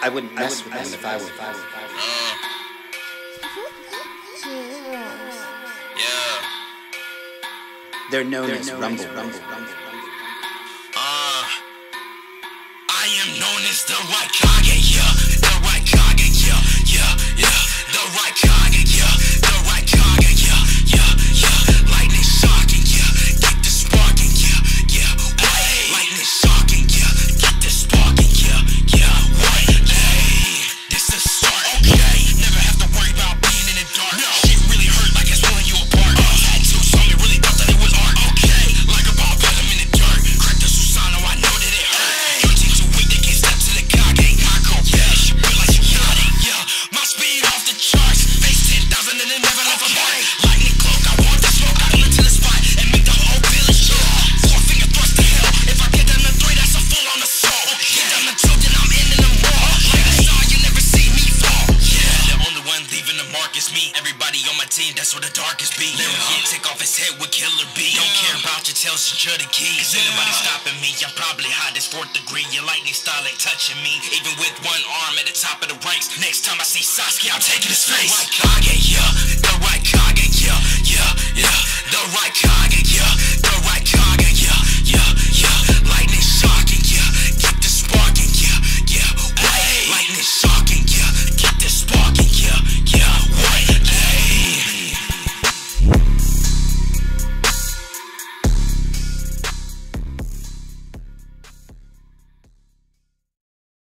I wouldn't mess with them if I were. Yeah. They're known as Rumble. Rumble. Uh, I am known as the right is me. Everybody on my team, that's where the darkest be. Let him hit, take off his head with killer B. Don't care about your tails, secure the keys. Ain't anybody stopping me. I'm probably hot as fourth degree. Your lightning style ain't touching me. Even with one arm at the top of the ranks. Next time I see Sasuke, I'm taking his face. Oh like Kage, yeah.